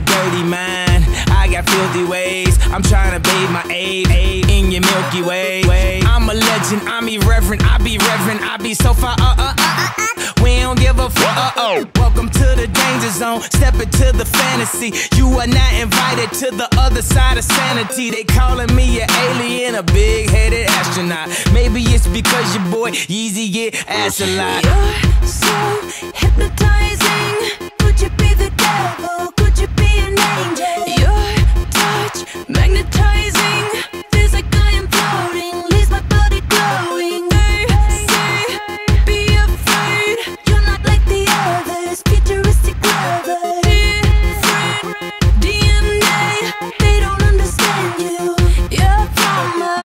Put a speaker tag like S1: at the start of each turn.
S1: got a dirty mind. I got filthy ways. I'm trying to bathe my aid, in your Milky Way. I'm a legend. I'm irreverent. I be reverent. I be so far. Uh, uh, uh, uh, uh. We don't give a fuck. Uh, uh, oh. Welcome to the danger zone. Step into the fantasy. You are not invited to the other side of sanity. They calling me an alien, a big headed astronaut. Maybe it's because your boy Yeezy get ass a lot.
S2: You're so hypnotized.